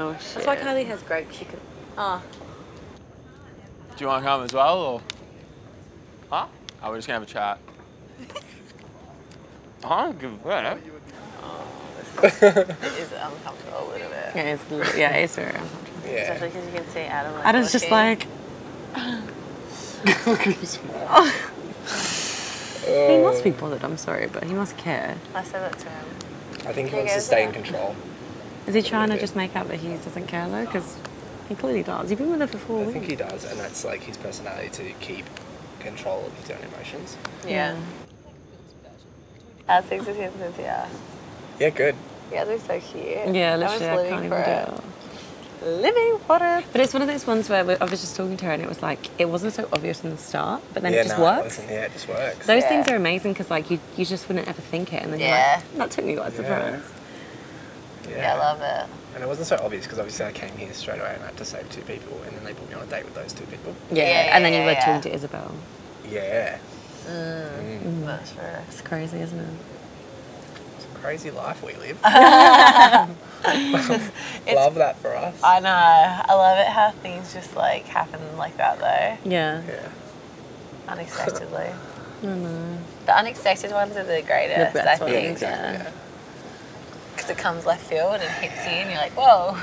Oh shit. That's why Kylie has great chicken. Oh, Do you want to come as well, or? Huh? Oh, we're just gonna have a chat. I don't give a fuck. Oh, it is uncomfortable a little bit. yeah, it's, li- yeah, it's very uncomfortable. Yeah. Especially because you can see Adam. Like, Adam's just looking. like, Look at his he must be uh. bothered, I'm sorry, but he must care. I said that to him. I think he He wants to stay in control. Is he trying to just make out that he doesn't care though? Because he clearly does. You've been with her for four I weeks. think he does, and that's like his personality to keep control of his own emotions. Yeah. How's things with him, Cynthia? Yeah, good. You guys are so cute. Yeah, I was literally, I living can't even do it. Living for it. But it's one of those ones where we- I was just talking to her and it was like, it wasn't so obvious in the start, but then yeah, it just no, works. wasn't. Yeah, it just works. Those Yeah. things are amazing because like you, you just wouldn't ever think it and then Yeah. you're like, that took me by surprise. Yeah, I love it. And it wasn't so obvious because obviously I came here straight away and I had to save two people, and then they put me on a date with those two people. Yeah, Yeah, and then you were yeah. talking to Isabel. Yeah, mm. Mm. That's true. It's crazy, isn't it? it's a crazy life we live. It's- Love that for us. I know. I love it how things just like happen like that though, Yeah. yeah. unexpectedly. I know. The unexpected ones are the greatest, The I best ones, think. exactly. Yeah. It comes left field and hits you and you're like, whoa.